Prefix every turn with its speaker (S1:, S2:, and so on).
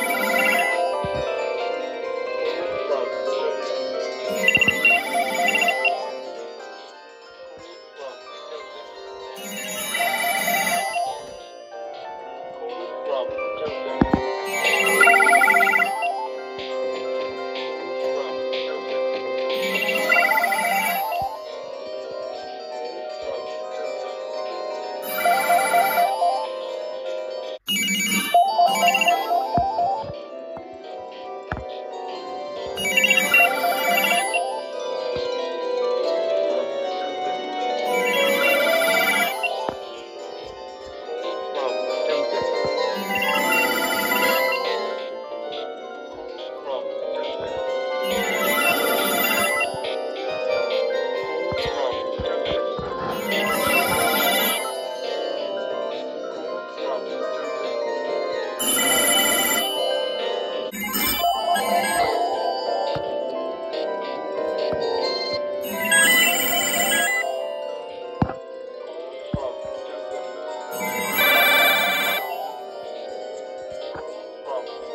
S1: うん。go.